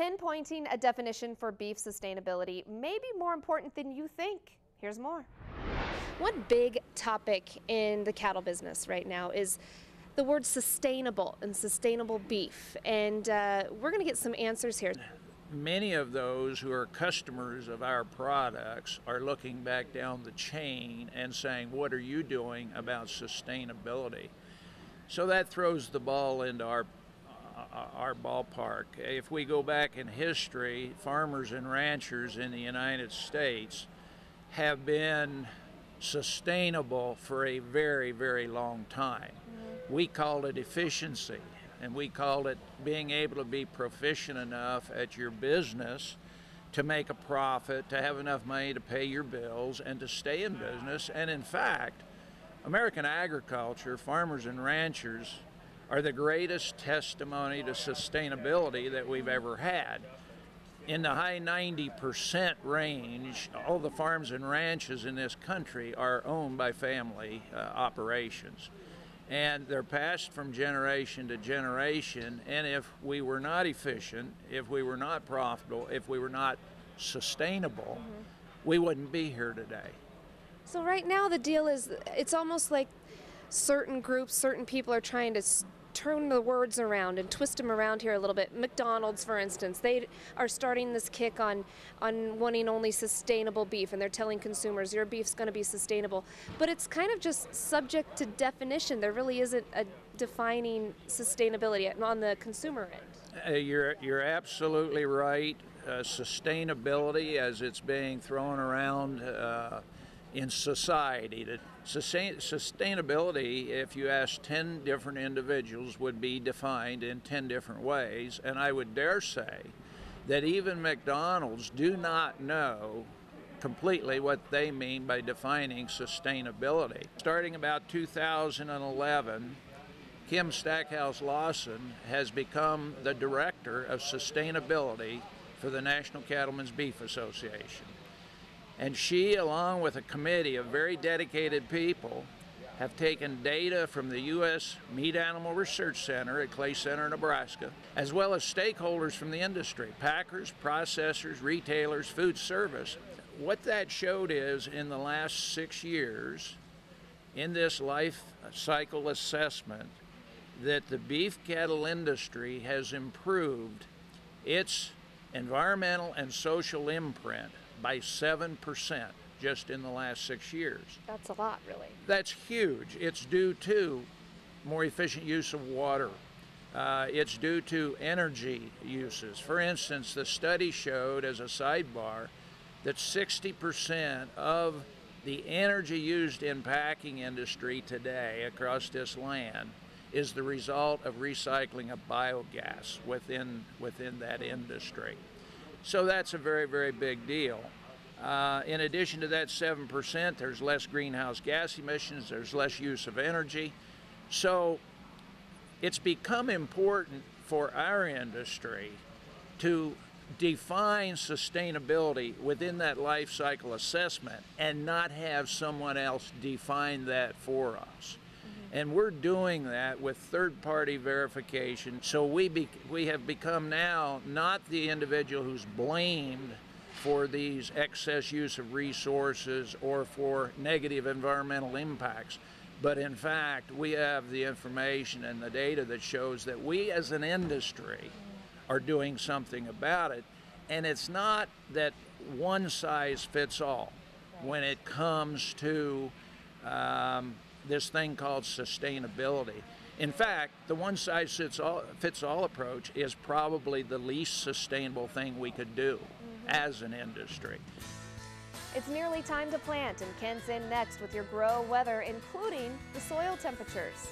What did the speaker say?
Pinpointing a definition for beef sustainability may be more important than you think. Here's more. One big topic in the cattle business right now is the word sustainable and sustainable beef. And uh, we're going to get some answers here. Many of those who are customers of our products are looking back down the chain and saying, What are you doing about sustainability? So that throws the ball into our our ballpark. If we go back in history, farmers and ranchers in the United States have been sustainable for a very, very long time. Mm-hmm. We call it efficiency, and we call it being able to be proficient enough at your business to make a profit, to have enough money to pay your bills, and to stay in business. And in fact, American agriculture, farmers and ranchers, are the greatest testimony to sustainability that we've ever had in the high 90% range, all the farms and ranches in this country are owned by family uh, operations. And they're passed from generation to generation. And if we were not efficient, if we were not profitable, if we were not sustainable, mm-hmm. we wouldn't be here today. So, right now, the deal is it's almost like certain groups, certain people are trying to turn the words around and twist them around here a little bit. McDonald's, for instance, they are starting this kick on on wanting only sustainable beef, and they're telling consumers your beef's going to be sustainable. But it's kind of just subject to definition. There really isn't a defining sustainability on the consumer end. Uh, you're you're absolutely right. Uh, sustainability, as it's being thrown around. Uh, in society. To sustain, sustainability, if you ask 10 different individuals, would be defined in 10 different ways. And I would dare say that even McDonald's do not know completely what they mean by defining sustainability. Starting about 2011, Kim Stackhouse Lawson has become the director of sustainability for the National Cattlemen's Beef Association. And she, along with a committee of very dedicated people, have taken data from the U.S. Meat Animal Research Center at Clay Center, Nebraska, as well as stakeholders from the industry packers, processors, retailers, food service. What that showed is in the last six years, in this life cycle assessment, that the beef cattle industry has improved its environmental and social imprint by 7% just in the last six years. That's a lot, really. That's huge. It's due to more efficient use of water. Uh, it's due to energy uses. For instance, the study showed, as a sidebar, that 60% of the energy used in packing industry today across this land is the result of recycling of biogas within within that industry. So that's a very, very big deal. Uh, in addition to that 7%, there's less greenhouse gas emissions, there's less use of energy. So it's become important for our industry to define sustainability within that life cycle assessment and not have someone else define that for us. And we're doing that with third party verification. So we, be, we have become now not the individual who's blamed for these excess use of resources or for negative environmental impacts. But in fact, we have the information and the data that shows that we as an industry are doing something about it. And it's not that one size fits all when it comes to um, this thing called sustainability. In fact, the one size fits all, fits all approach is probably the least sustainable thing we could do mm-hmm. as an industry. It's nearly time to plant, and Ken's in next with your grow weather, including the soil temperatures.